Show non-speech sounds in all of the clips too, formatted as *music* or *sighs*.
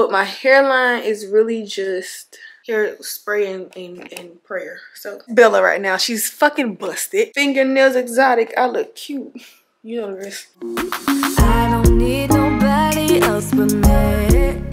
But my hairline is really just hair spray and, and, and prayer. So Bella right now, she's fucking busted. Fingernails exotic. I look cute. You know the rest. I don't need nobody else but me.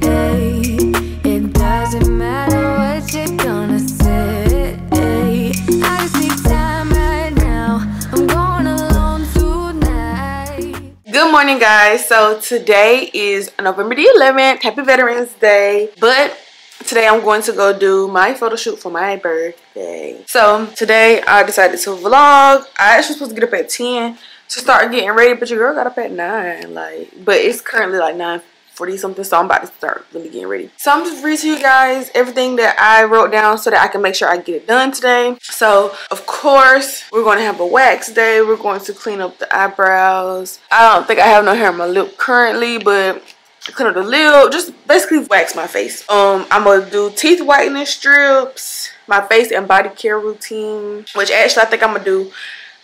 Good morning, guys. So today is November the 11th. Happy Veterans Day. But today I'm going to go do my photo shoot for my birthday. So today I decided to vlog. I actually supposed to get up at 10 to start getting ready, but your girl got up at 9. Like, but it's currently like 9 40 something so i'm about to start really getting ready. So i'm just reading to you guys everything that i wrote down so that i can make sure i get it done today. So of course we're going to have a wax day. We're going to clean up the eyebrows. I don't think i have no hair on my lip currently but clean up the lip. Just basically wax my face. Um i'm gonna do teeth whitening strips my face and body care routine which actually i think i'm gonna do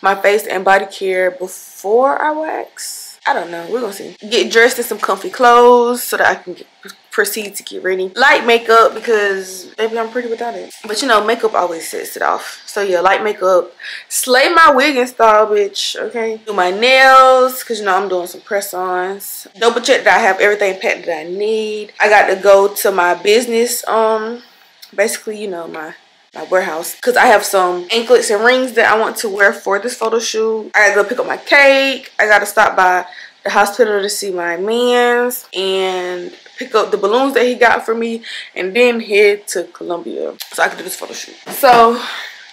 my face and body care before I wax. I don't know. We're to see. Get dressed in some comfy clothes so that I can get, proceed to get ready. Light makeup because maybe I'm pretty without it. But you know, makeup always sets it off. So yeah, light makeup. Slay my wig and style, bitch. Okay. Do my nails because you know I'm doing some press-ons. Double check that I have everything packed that I need. I got to go to my business. Um, Basically, you know, my my warehouse because I have some anklets and rings that I want to wear for this photo shoot. I gotta go pick up my cake. I gotta stop by the hospital to see my man's and pick up the balloons that he got for me and then head to Columbia so I can do this photo shoot. So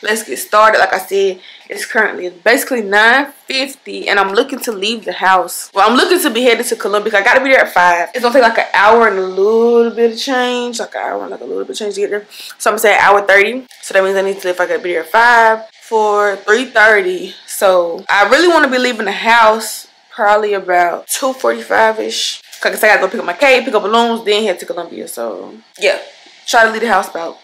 let's get started. Like I said, it's currently basically 9.50 and I'm looking to leave the house. Well, I'm looking to be headed to Columbia. I gotta be there at 5. It's gonna take like an hour and a little bit of change. Like an hour and like a little bit of change to get there. So I'm say hour 30. So that means I need to, if I gotta be there at 5 for 3.30. So I really wanna be leaving the house probably about 2.45ish. Cause I gotta go pick up my cake, pick up balloons, then head to Columbia. So yeah, try to leave the house about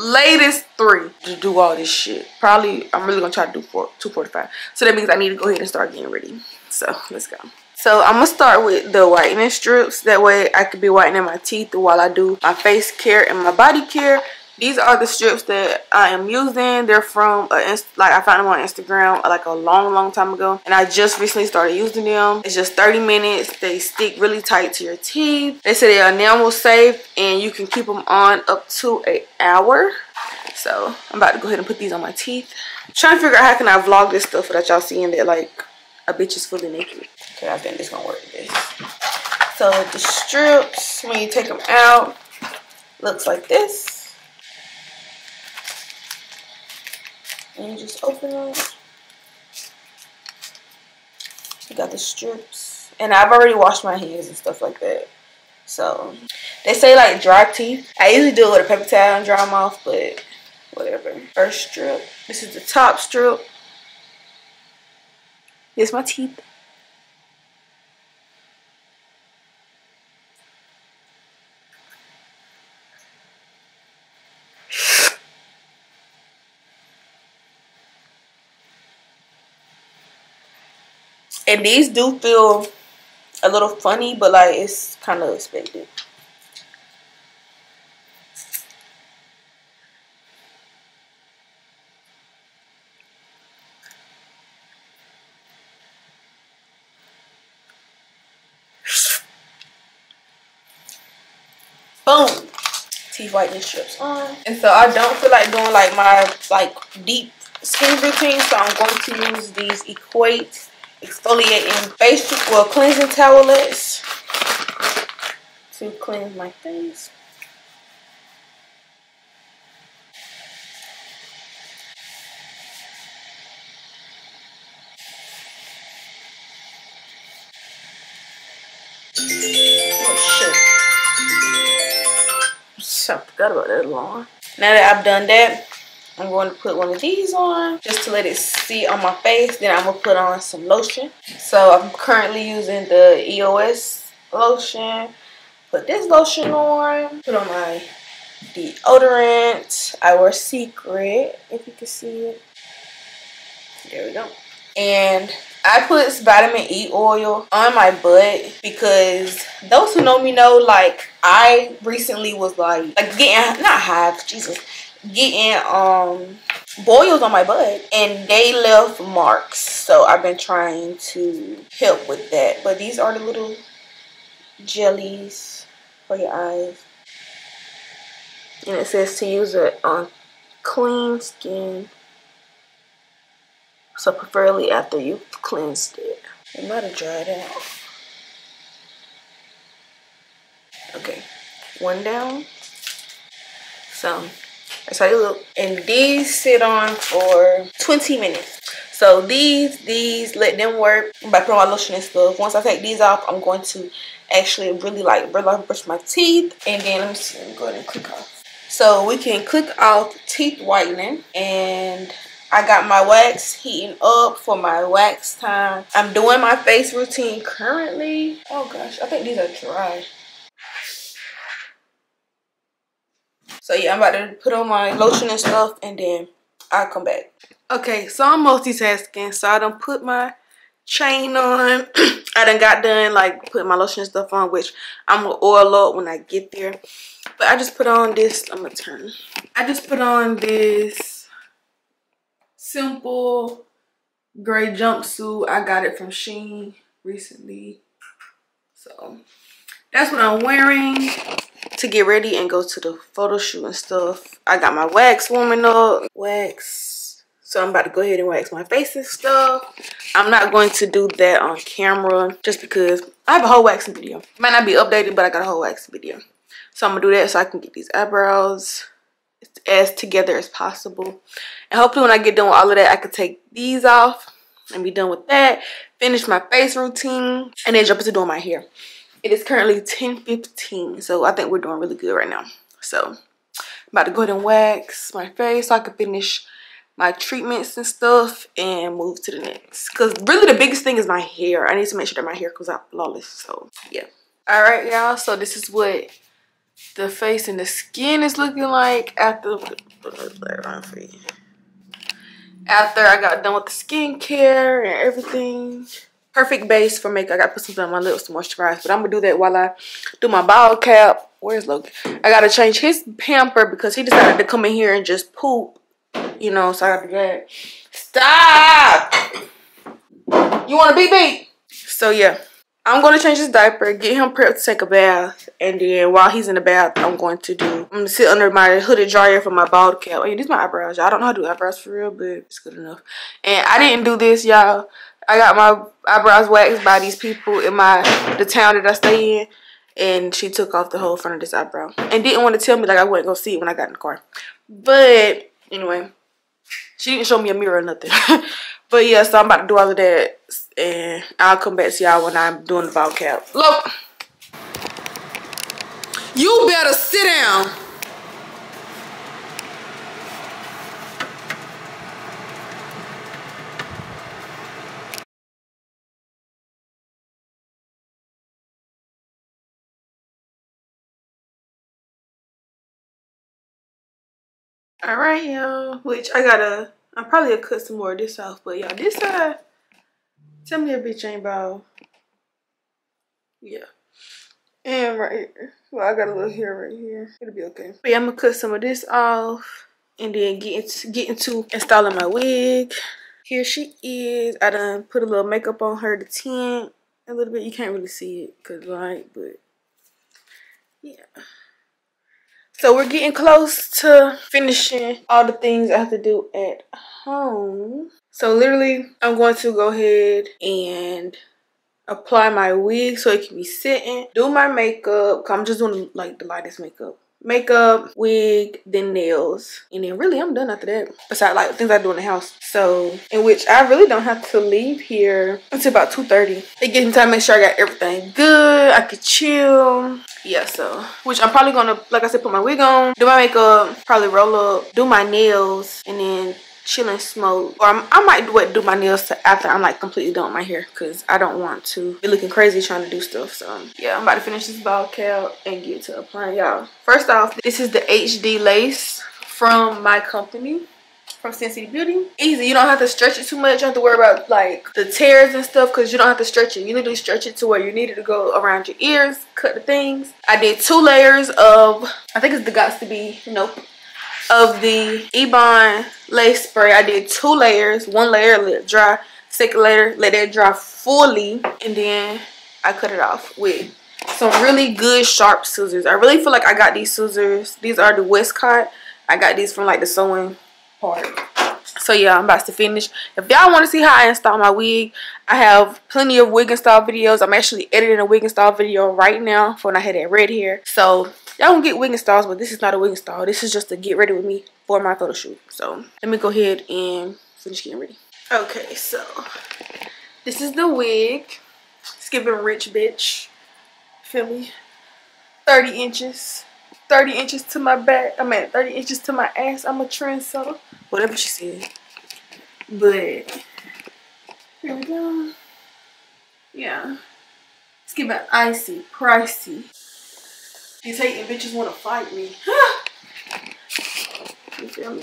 latest three to do all this shit. Probably, I'm really gonna try to do four, 245. So that means I need to go ahead and start getting ready. So let's go. So I'm gonna start with the whitening strips. That way I could be whitening my teeth while I do my face care and my body care. These are the strips that I am using. They're from, a, like I found them on Instagram like a long, long time ago. And I just recently started using them. It's just 30 minutes. They stick really tight to your teeth. They say they are enamel safe and you can keep them on up to an hour. So I'm about to go ahead and put these on my teeth. I'm trying to figure out how can I vlog this stuff that y'all seeing that like a bitch is fully naked. Okay, I think this gonna work this. So the strips, when you take them out, looks like this. And you just open it. You got the strips. And I've already washed my hands and stuff like that. So, they say like dry teeth. I usually do it with a paper towel and dry them off, but whatever. First strip. This is the top strip. Here's my teeth. And these do feel a little funny, but like it's kind of expected. Boom. Teeth whitening strips on. And so I don't feel like doing like my like deep skin routine. So I'm going to use these Equate exfoliating facial, well, cleansing towelettes to cleanse my face. Oh shit. I forgot about that long. Now that I've done that, I'm going to put one of these on just to let it see on my face. Then I'm going to put on some lotion. So I'm currently using the EOS lotion. Put this lotion on. Put on my deodorant. I wear Secret, if you can see it. There we go. And I put vitamin E oil on my butt because those who know me know like I recently was like like getting not hives, Jesus, getting um boils on my butt and they left marks. So I've been trying to help with that. But these are the little jellies for your eyes. And it says to use it on clean skin. So preferably after you've cleansed it. It might have dried out. Okay, one down. So that's how you look. And these sit on for 20 minutes. So these, these, let them work. I'm about to put my lotion and stuff. Once I take these off, I'm going to actually really like really brush my teeth. And then let me see, let me go ahead and click off. So we can click off teeth whitening and I got my wax heating up for my wax time. I'm doing my face routine currently. Oh gosh, I think these are dry. So yeah, I'm about to put on my lotion and stuff and then I'll come back. Okay, so I'm multitasking. So I don't put my chain on. *clears throat* I done got done like putting my lotion and stuff on, which I'm gonna oil up when I get there. But I just put on this, I'm gonna turn. I just put on this simple gray jumpsuit. I got it from Shein recently. So that's what I'm wearing to get ready and go to the photo shoot and stuff. I got my wax warming up. Wax so I'm about to go ahead and wax my face and stuff. I'm not going to do that on camera just because I have a whole waxing video. Might not be updated, but I got a whole waxing video. So I'm going to do that so I can get these eyebrows as together as possible. And hopefully when I get done with all of that, I can take these off and be done with that. Finish my face routine and then jump into doing my hair. It is currently 10.15, so I think we're doing really good right now. So I'm about to go ahead and wax my face so I can finish my treatments and stuff and move to the next. Because really the biggest thing is my hair. I need to make sure that my hair comes out flawless so yeah. All right y'all so this is what the face and the skin is looking like after after i got done with the skincare and everything perfect base for makeup i gotta put something on my lips to moisturize but i'm gonna do that while i do my bald cap where's logan i gotta change his pamper because he decided to come in here and just poop you know, so I got to get Stop! You want to beat beat? So yeah, I'm going to change his diaper, get him prepped to take a bath, and then while he's in the bath, I'm going to do, I'm going to sit under my hooded dryer for my bald cap. Oh yeah, these my eyebrows. I don't know how to do eyebrows for real, but it's good enough. And I didn't do this, y'all. I got my eyebrows waxed by these people in my, the town that I stay in. And she took off the whole front of this eyebrow. And didn't want to tell me like I wouldn't go see it when I got in the car. But, anyway, she didn't show me a mirror or nothing. *laughs* but yeah, so I'm about to do all of that. And I'll come back to y'all when I'm doing the bald cap. Look. You better sit down. All right y'all. Which i gotta i'm probably gonna cut some more of this off but y'all this side tell me a bitch ain't bald. Yeah. And right here well i got a little hair right here. It'll be okay. But yeah i'm gonna cut some of this off and then get into get into installing my wig. Here she is. I done put a little makeup on her to tint a little bit. You can't really see it because light but yeah so we're getting close to finishing all the things I have to do at home. So literally, I'm going to go ahead and apply my wig so it can be sitting. Do my makeup. I'm just doing like the lightest makeup makeup, wig, then nails. And then really I'm done after that. Besides like things I do in the house. So in which I really don't have to leave here until about 2.30. It gives me time to make sure I got everything good. I could chill. Yeah, so which I'm probably gonna like I said put my wig on, do my makeup, probably roll up, do my nails, and then chill and smoke or I'm, i might do do my nails after i'm like completely done with my hair because i don't want to be looking crazy trying to do stuff so yeah i'm about to finish this bald cap and get to applying y'all first off this is the hd lace from my company from Cinn City Beauty. Easy. You don't have to stretch it too much. You don't have to worry about like the tears and stuff because you don't have to stretch it. You literally stretch it to where you need it to go around your ears, cut the things. I did two layers of, I think it's the Gots to Be, nope, of the Ebin lace spray. I did two layers. One layer let it dry. Second layer, let it dry fully. And then I cut it off with some really good sharp scissors. I really feel like I got these scissors. These are the Westcott. I got these from like the sewing part. So yeah, I'm about to finish. If y'all want to see how I install my wig, I have plenty of wig install videos. I'm actually editing a wig install video right now for when I had that red hair. So y'all gonna get wig installs, but this is not a wig install. This is just to get ready with me for my photo shoot. So let me go ahead and finish getting ready. Okay, so this is the wig. It's giving rich bitch. Feel me? 30 inches. 30 inches to my back. I mean 30 inches to my ass. I'm a trendsetter. Whatever she said. But here we go. Yeah. It's giving icy, pricey. These hating bitches want to fight me. *sighs* you feel me?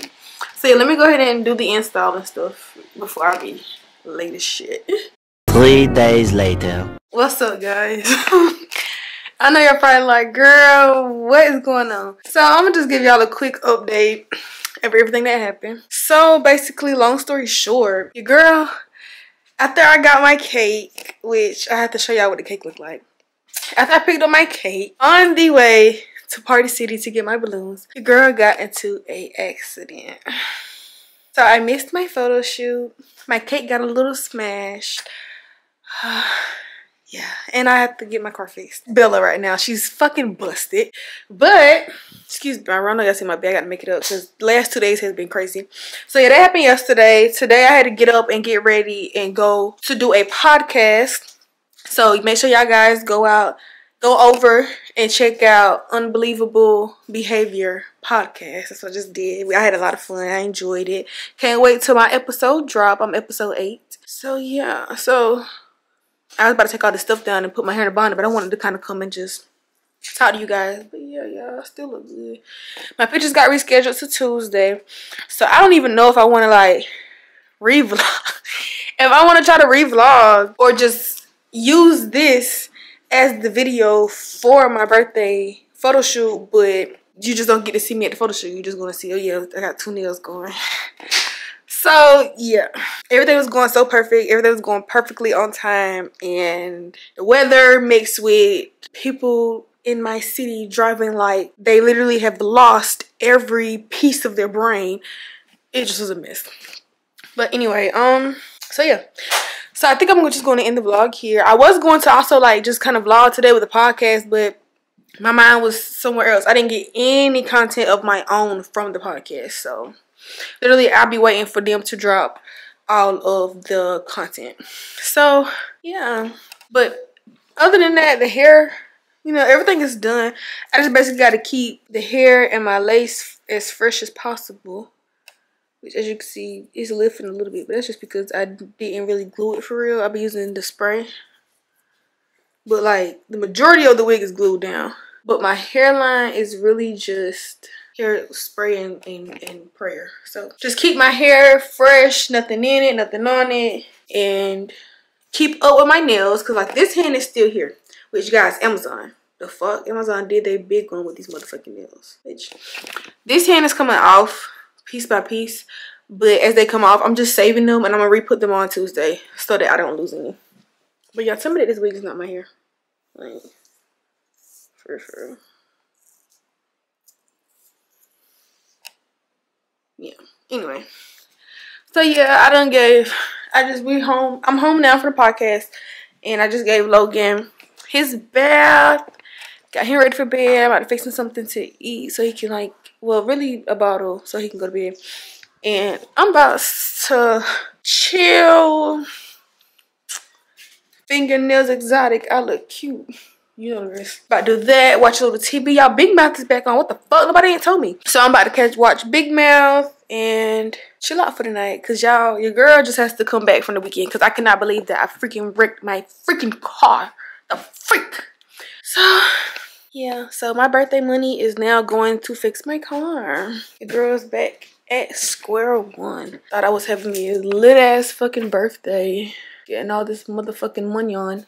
So yeah, let me go ahead and do the install and stuff before I be late as shit. *laughs* Three days later. What's up, guys? *laughs* I know you're probably like, girl, what is going on? So I'm gonna just give y'all a quick update of everything that happened. So basically, long story short, your girl, after I got my cake, which I have to show y'all what the cake looked like. After I picked up my cake, on the way to Party City to get my balloons, the girl got into a accident. So I missed my photo shoot. My cake got a little smashed. *sighs* yeah, and I have to get my car fixed. Bella right now, she's fucking busted. But, excuse me, I don't know y'all see my bag. I gotta make it up because last two days has been crazy. So yeah, that happened yesterday. Today I had to get up and get ready and go to do a podcast. So make sure y'all guys go out, go over and check out Unbelievable Behavior podcast. That's what I just did. I had a lot of fun. I enjoyed it. Can't wait till my episode drop. I'm episode eight. So yeah, so I was about to take all this stuff down and put my hair in a bonnet, but I wanted to kind of come and just talk to you guys. But yeah, yeah, I still look good. My pictures got rescheduled to Tuesday. So I don't even know if I want to like revlog. *laughs* if I want to try to revlog or just use this as the video for my birthday photo shoot, but you just don't get to see me at the photo shoot. You're just to see, oh yeah, I got two nails going. *laughs* So yeah, everything was going so perfect. Everything was going perfectly on time. And the weather mixed with people in my city driving like they literally have lost every piece of their brain. It just was a mess. But anyway, um, so yeah. So I think I'm just going to end the vlog here. I was going to also like just kind of vlog today with the podcast, but my mind was somewhere else. I didn't get any content of my own from the podcast. So literally I'll be waiting for them to drop all of the content. So yeah, but other than that, the hair, you know, everything is done. I just basically got to keep the hair and my lace as fresh as possible. Which as you can see is lifting a little bit, but that's just because I didn't really glue it for real. I'll be using the spray. But like the majority of the wig is glued down. But my hairline is really just hair spray and, and, and prayer. So just keep my hair fresh, nothing in it, nothing on it. And keep up with my nails because like this hand is still here. Which guys, Amazon. The fuck? Amazon did their big one with these motherfucking nails. Bitch. This hand is coming off piece by piece. But as they come off, I'm just saving them and I'm going to re-put them on Tuesday so that I don't lose any. But y'all, tell me that this wig is not my hair. Like, for sure. Yeah. Anyway. So yeah, I done gave I just we home I'm home now for the podcast. And I just gave Logan his bath. Got him ready for bed. I'm about to fix him something to eat so he can like well really a bottle so he can go to bed. And I'm about to chill. Fingernails exotic. I look cute. You know the rest. About to do that. Watch a little TV. Y'all, Big Mouth is back on. What the fuck? Nobody ain't told me. So I'm about to catch watch Big Mouth and chill out for the night. Cause y'all, your girl just has to come back from the weekend. Cause I cannot believe that I freaking wrecked my freaking car. The freak. So yeah. So my birthday money is now going to fix my car. The girl's back at square one. Thought I was having a lit ass fucking birthday. Getting all this motherfucking money on.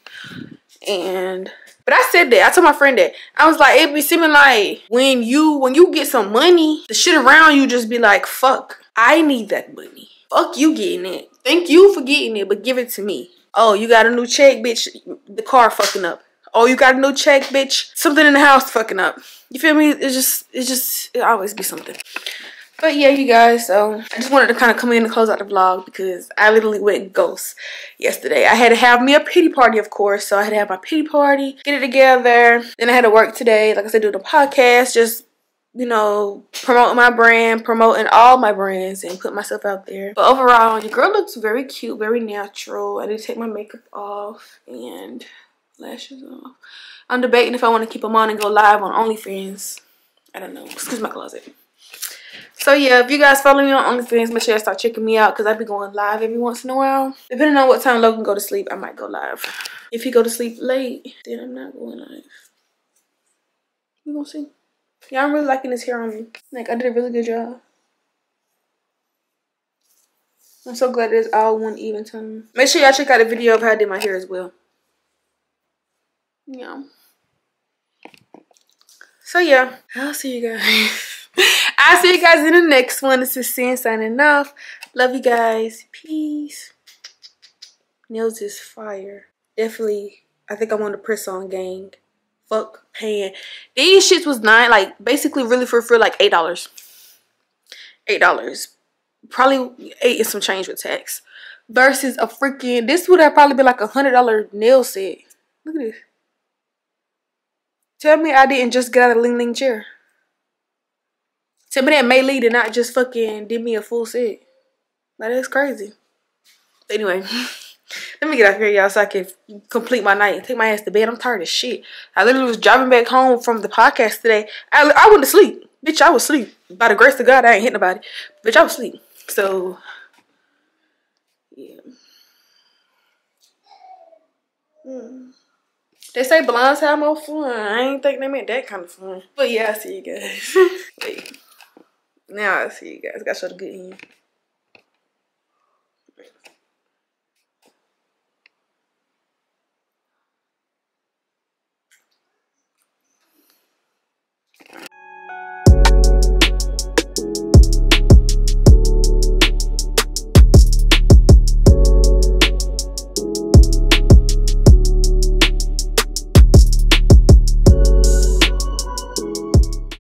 And but I said that. I told my friend that. I was like, it be seeming like when you when you get some money, the shit around you just be like, fuck, I need that money. Fuck you getting it. Thank you for getting it, but give it to me. Oh, you got a new check, bitch. The car fucking up. Oh, you got a new check, bitch. Something in the house fucking up. You feel me? It's just, it's just, it always be something. But yeah, you guys, so I just wanted to kind of come in and close out the vlog because I literally went ghost yesterday. I had to have me a pity party, of course. So I had to have my pity party, get it together. Then I had to work today, like I said, do the podcast, just you know, promoting my brand, promoting all my brands and put myself out there. But overall, your girl looks very cute, very natural. I to take my makeup off and lashes off. I'm debating if I want to keep them on and go live on OnlyFans. I don't know. Excuse my closet. So yeah, if you guys follow me on OnlyFans, make sure you start checking me out because I be going live every once in a while. Depending on what time Logan go to sleep, I might go live. If he go to sleep late, then I'm not going live. We gonna see. Yeah, I'm really liking this hair on me. Like, I did a really good job. I'm so glad it's all one even tone. Make sure y'all check out the video of how I did my hair as well. Yeah. So yeah, I'll see you guys. *laughs* I'll see you guys in the next one. This is Cinn signing off. Love you guys. Peace. Nails is fire. Definitely, I think I'm on the press on gang fuck paying. These shits was nine, like basically really for for like eight dollars. Eight dollars. Probably eight and some change with tax. Versus a freaking this would have probably been like a hundred dollar nail set. Look at this. Tell me I didn't just get out of Ling Ling chair. Tell me that Mei Lee did not just fucking did me a full set. Like that's crazy. Anyway. *laughs* Let me get out of here, y'all, so I can complete my night and take my ass to bed. I'm tired of shit. I literally was driving back home from the podcast today. I, I went to sleep. Bitch, I was asleep. By the grace of God, I ain't hit nobody. Bitch, I was asleep. So, yeah. Hmm. They say blondes have more fun. I ain't think they meant that kind of fun. But yeah, I see you guys. *laughs* Now I see you guys. Gotta show the good end.